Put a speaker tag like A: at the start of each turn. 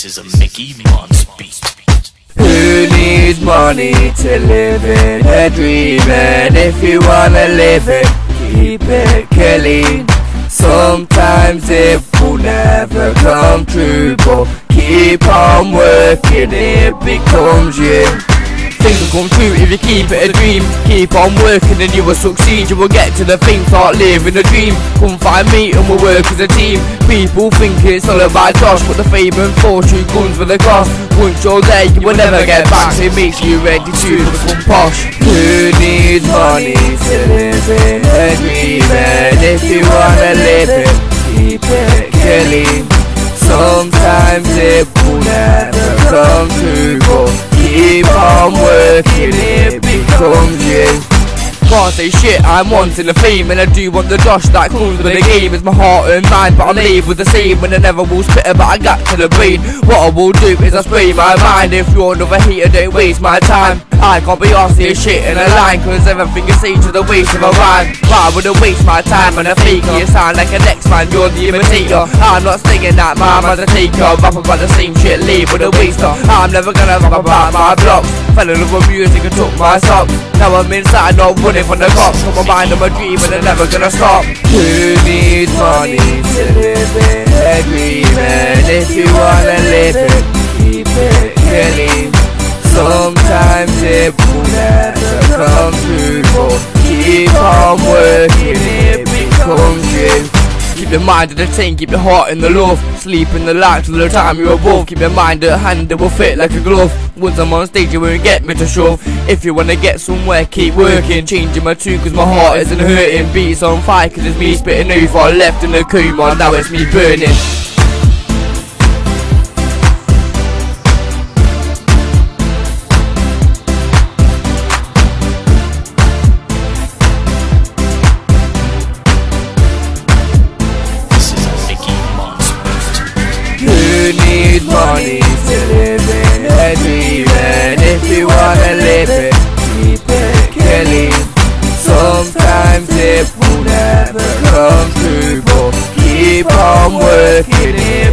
A: This is a Mickey Monts beat.
B: Who needs money to live in a dream? And if you wanna live it, keep it clean. Sometimes it will never come true, but keep on working, it becomes you. Things will come true if you keep it a dream. Keep on working and you will succeed. You will get to the thing, start living a dream. Come find me and we'll work as a team. People think it's all about Josh, but the fame and fortune comes with a cost. Once you're there, you will never get back. So it makes you ready to become posh. Who needs money to live in a dream? And if you wanna live it, keep it clean. Sometimes it will never come becomes you. Can't say shit, I'm wanting the fame And I do want the dosh that comes with the game. It's my heart and mind, but I'm with the same When I never will spit it, but I got to the brain. What I will do is I spray my mind. If you're another hater, don't waste my time. I can't be asked to shit in a line Cause everything you say to the waste of a rhyme. Why would I waste my time on a faker? You sound like a next man, you're the imitator. I'm not saying that my man's a taker. Rap about the same shit, label the waster. I'm never gonna rap about my blocks Fell in love with music and took my socks Now I'm inside, not running from the cops. Got my mind on my dream and they're never gonna stop. Who needs money to live in? A if you wanna live it, keep it clean Sometimes it will never come But keep on working, Keep your mind at the thing, keep your heart in the love Sleep in the light till the time you're above. Keep your mind at hand, it will fit like a glove. Once I'm on stage, you won't get me to shove. If you wanna get somewhere, keep working. Changing my tune cause my heart isn't hurting. Beats on fire cause it's me spitting over. Left in the coma, now it's me burning keep on working. it